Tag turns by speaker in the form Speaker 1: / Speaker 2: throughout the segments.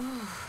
Speaker 1: Ooh.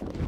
Speaker 1: you